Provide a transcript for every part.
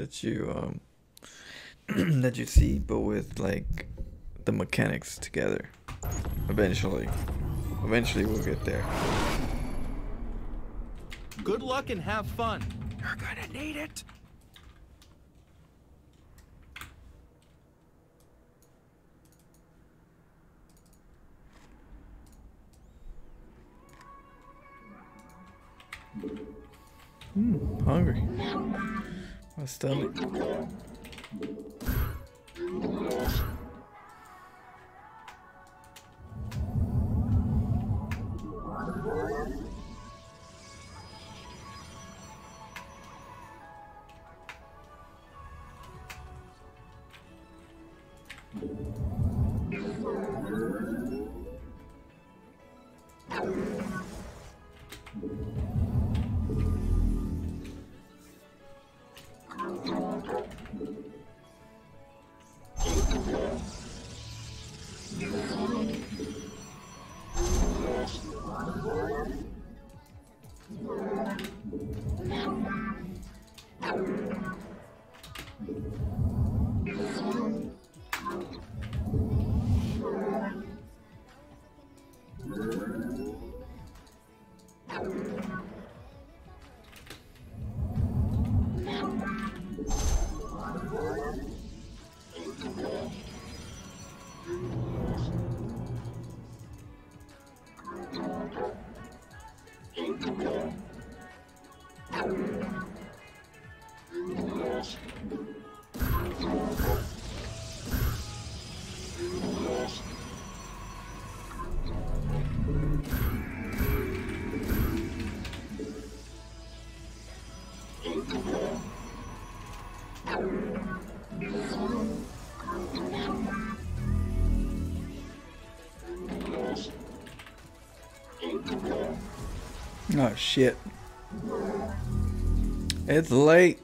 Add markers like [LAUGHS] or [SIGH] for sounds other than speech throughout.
that you um [CLEARS THROAT] that you see, but with like the mechanics together. Eventually, eventually we'll get there. Good luck and have fun. You're gonna need it. Mm, hungry. My stomach. Oh shit. It's late.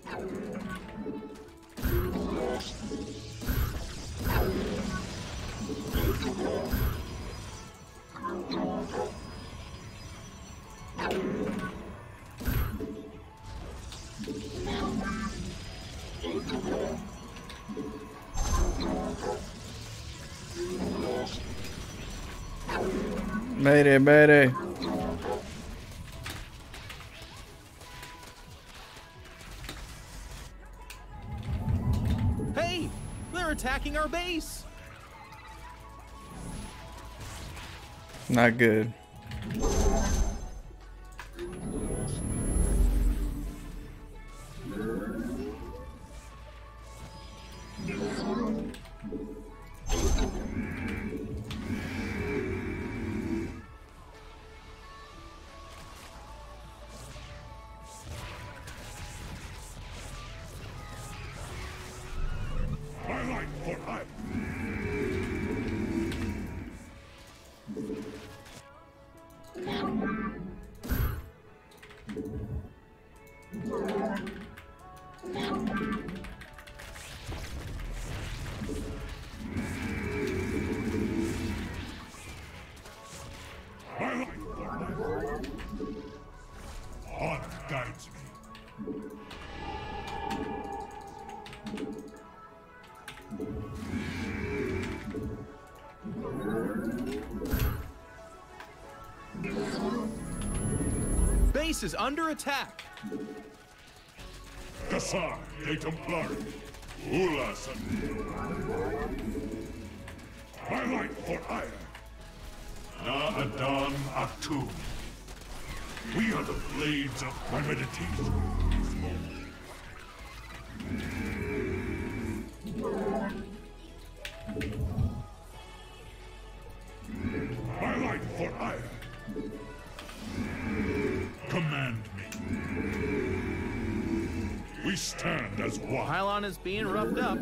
Mayday, mayday. Base. Not good. Base is under attack. Kassar, de Ulasan. Highlight for Aiur. Na. We are the blades of. Highlight as one. Pylon is being roughed up.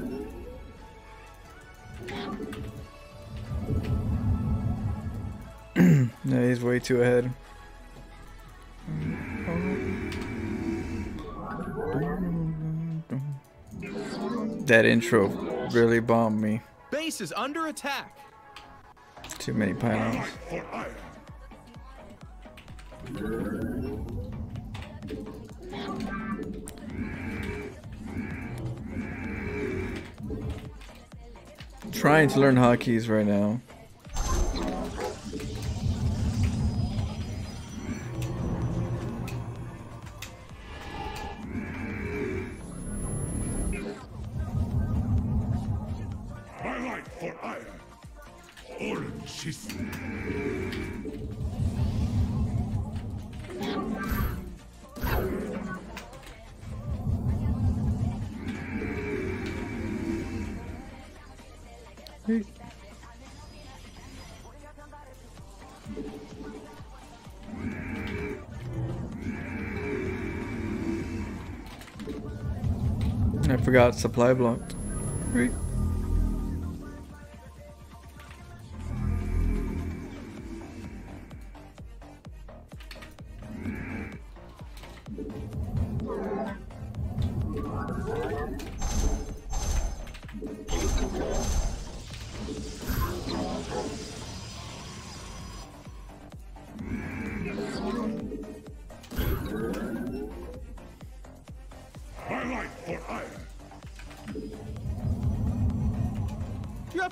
[CLEARS THROAT] Yeah, he's way too ahead. That intro really bombed me. Base is under attack. Too many pylons. Trying to learn hotkeys right now. Forgot supply blocked. Right.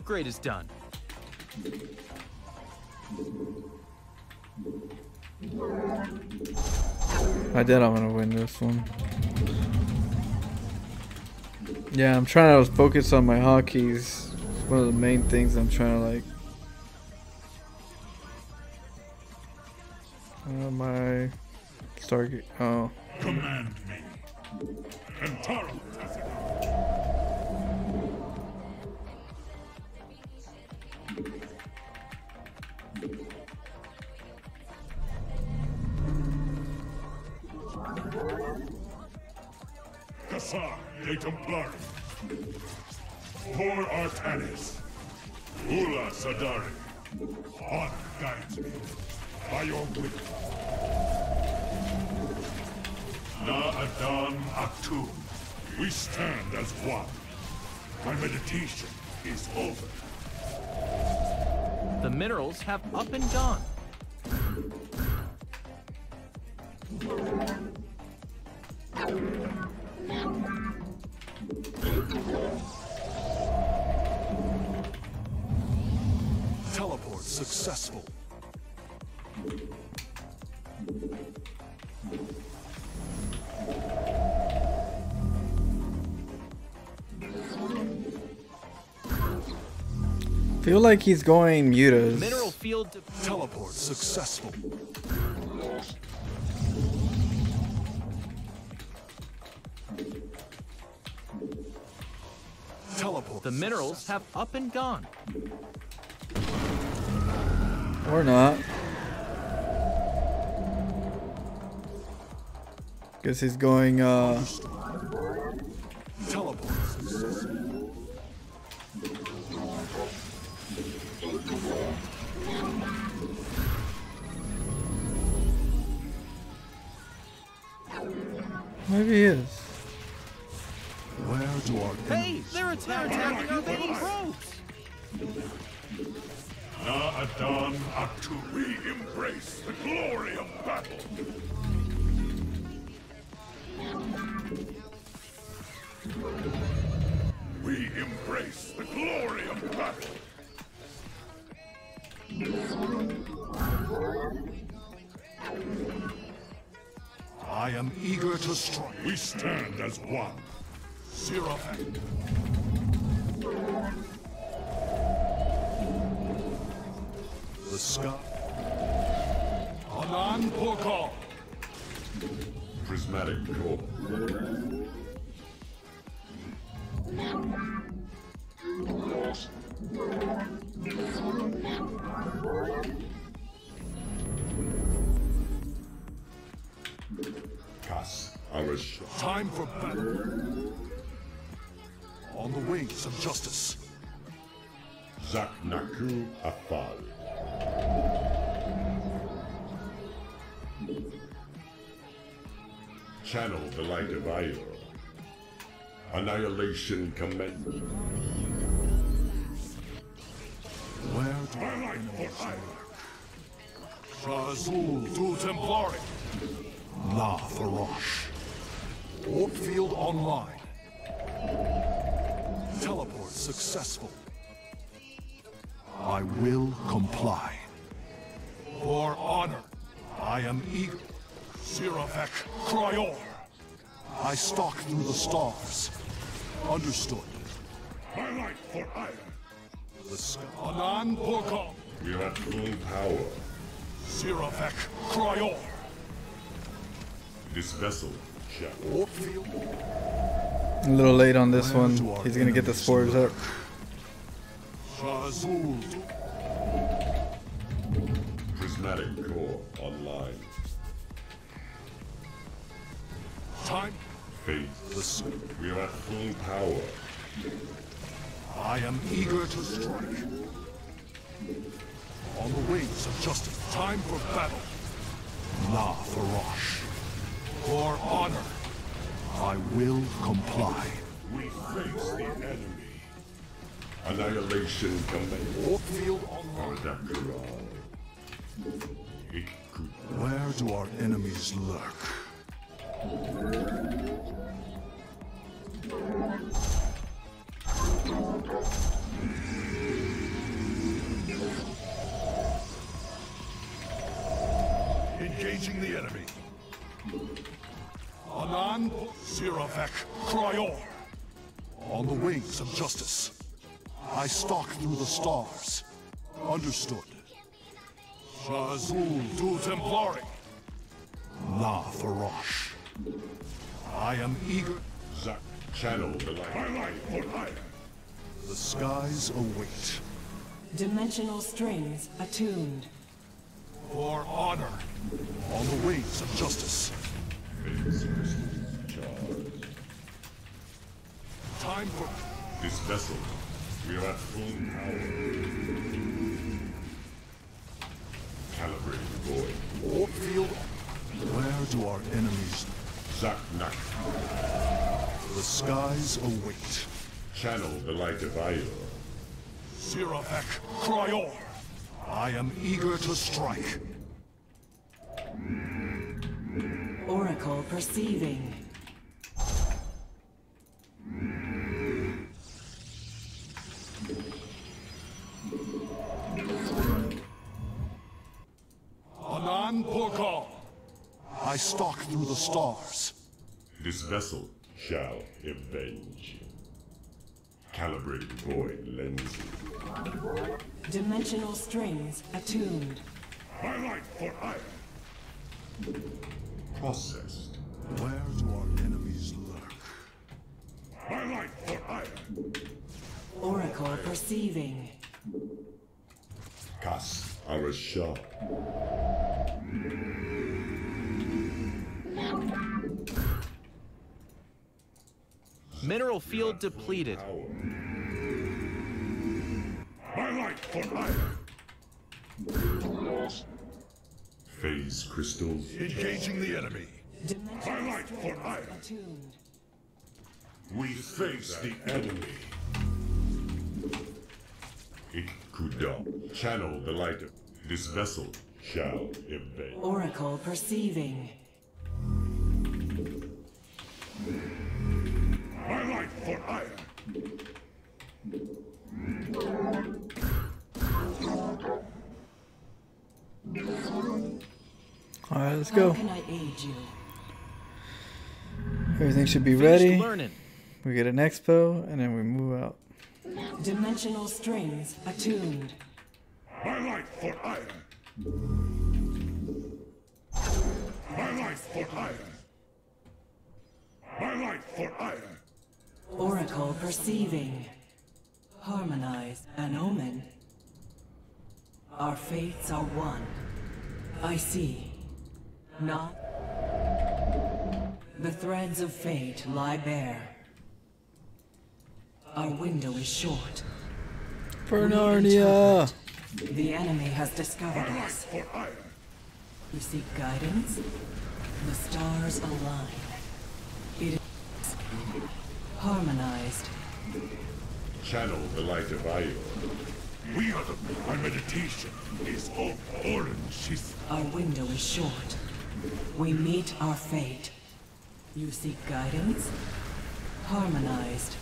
Upgrade is done. I did. I'm gonna win this one. Yeah, I'm trying to focus on my hotkeys. It's one of the main things I'm trying to like. Uh, my Stargate. Oh, Command me. Kentaro Artanis. Ula Sadari. Guides me. By your. Na. We stand as one. My meditation is over. The minerals have up and gone. Feel like he's going mutas. Mineral field de- Teleport successful. Teleport. The minerals have up and gone. Or not. Guess he's going, uh. Maybe he is. Where do our Hey, they're attacking our base probes. Na Adan Atum. We embrace the glory of battle. We embrace the glory of battle. I am eager to strike. We stand as one. Zero. The sky. Anan Porkal. Prismatic core. Justice. Zak Naku Afal. Channel the light of Io. Annihilation commences. Where do My light for Aiur. Shazul du Templari. La Farosh. Warp online. Teleport successful. I will comply. For honor, I am eager. Siravek Kryor. I stalk through the stars. Understood. My life for Aiur. The. Anan Porkal. We are at full power. Siravek Kryor. This vessel shall Orfield. A little late on this one. He's gonna get the spores up. prismatic core online. Time. Faith. The. We are at full power. I am eager to strike. On the wings of justice, time for battle. La Farash. For honor, I will comply. We face the enemy. Annihilation command. Orfield online. Dakaran. It could Where do our enemies lurk? Engaging the enemy. Anan Siravek Kryor. On the wings of justice. I stalk through the stars. Understood. Shazul du Templari. La Farash. I am eager. Zach channel the light. My light for Aiur. The skies await. Dimensional strings attuned. For honor. On the wings of justice. Faith's crystals charged. Time for This vessel. We are at full power. Calibrating void. Orfield. Where do our enemies? Zach Nak. The skies await. Channel the light of Io. Siravek Kryor. I am eager to strike. Oracle perceiving. Through the stars. This vessel shall avenge. Calibrated void lenses. Dimensional strings attuned. My light for Aiur. Processed. Where do our enemies lurk? My light for Aiur. Oracle perceiving. Kas Arashah. Mineral field depleted. Power. My light for Aiur. Phase crystals. Engaging the enemy. Dimensional light for strings Aiur. attuned. We face the enemy. Ikuda. Uh, channel the light of this vessel shall avenge. Oracle perceiving. Alright, let's How go. can I aid you? Everything should be ready. We get an expo and then we move out. Dimensional strings attuned. My light for Aiur. My light for Aiur. My light for Aiur. Oracle perceiving. Harmonize an omen. Our fates are one. I see. Not. The threads of fate lie bare. Our window is short. For Narnia! The enemy has discovered us. For Aiur. You seek guidance? The stars align. Harmonized. Channel the light of Io. We are the. Our meditation is all orange. Is Our window is short. We meet our fate. You seek guidance? Harmonized.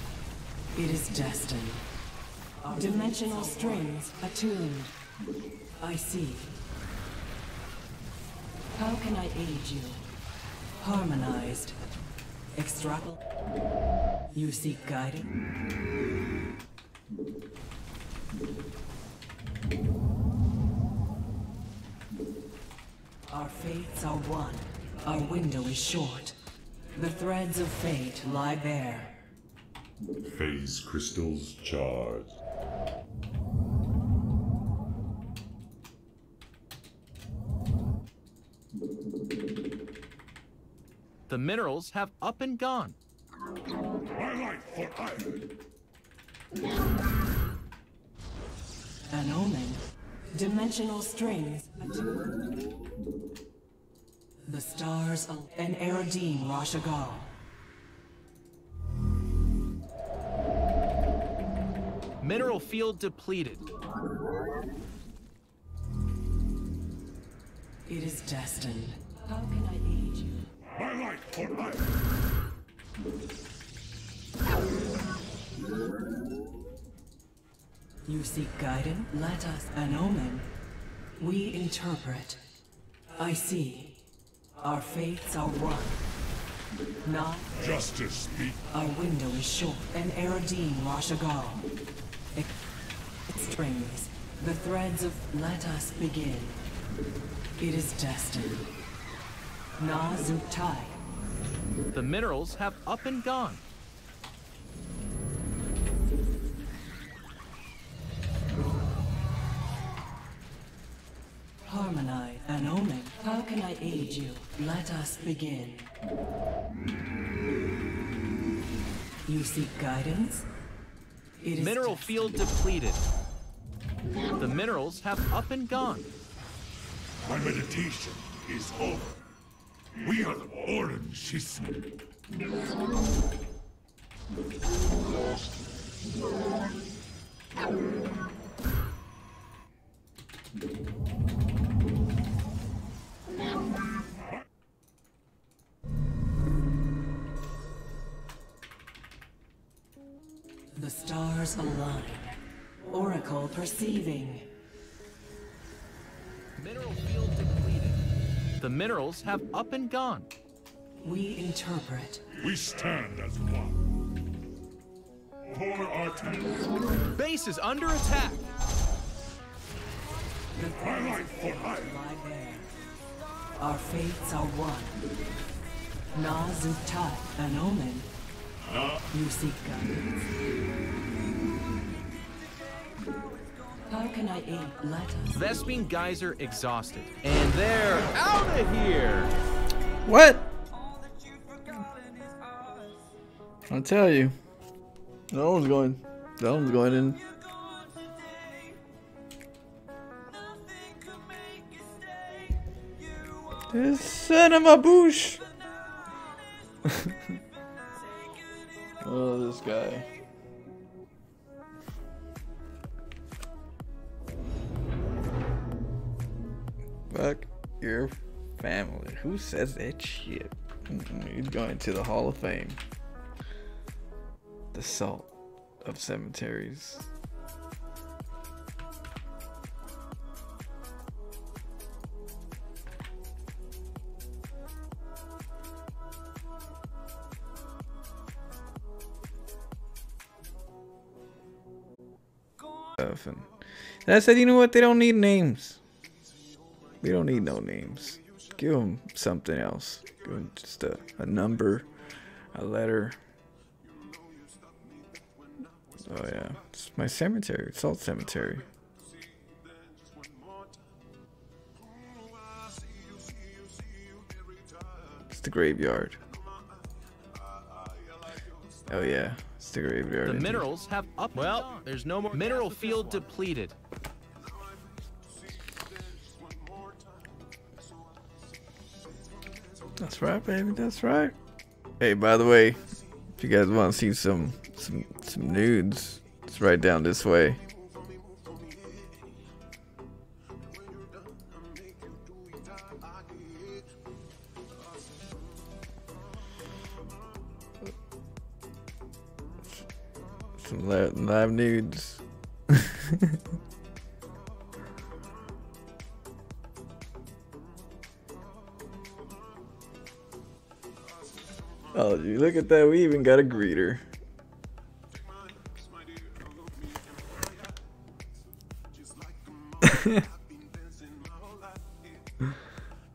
It is destined. Dimensional strings attuned. I see. How can I aid you? Harmonized. Extrapol. You seek guidance? Our fates are one. Our window is short. The threads of fate lie bare. Phase crystals charged. The minerals have up and gone. My life for Aiur. An omen. Dimensional strings. The stars al- and Eridine Rashagal. Mineral field depleted. It is destined. My life. You seek guidance? Let us. An omen. We interpret. I see. Our fates are one. Not Justice speak. our window is short. An Eridine Rashagal. Ex- Strings. The threads of. Let us begin. It is destined. Na Zuktai. The minerals have up and gone. Harmonize. An omen. How can I aid you? Let us begin. You seek guidance? It is Mineral field depleted. The minerals have up and gone. My meditation is over. We are the Orange Shism. The stars align. Oracle perceiving. Mineral field depleted. The minerals have up and gone. We interpret. We stand as one. For our time. Base is under attack. The My threads life for Aiur. lie bare. Our fates are one. Na Zuktai, an omen. You seek guidance. Can I aid? Let us. Vespene Geyser exhausted. And they're out of here. What? I'll tell you. That one's going. That one's going in. This son of a boosh. [LAUGHS] oh, this guy. Fuck your family. Who says that shit? He's going to the Hall of Fame. The salt of cemeteries. And I said, you know what? They don't need names. We don't need no names. Give them something else. Give them just a, a number, a letter. Oh yeah, it's my cemetery, it's Salt Cemetery. It's the graveyard. Oh yeah, it's the graveyard. The minerals have up. Well, there's no more. Mineral field depleted. That's right, baby. That's right. Hey, by the way, if you guys want to see some some some nudes, it's right down this way. Some live nudes. [LAUGHS] oh, gee, look at that. We even got a greeter. [LAUGHS]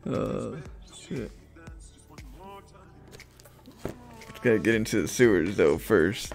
oh, shit. Gotta get into the sewers though first.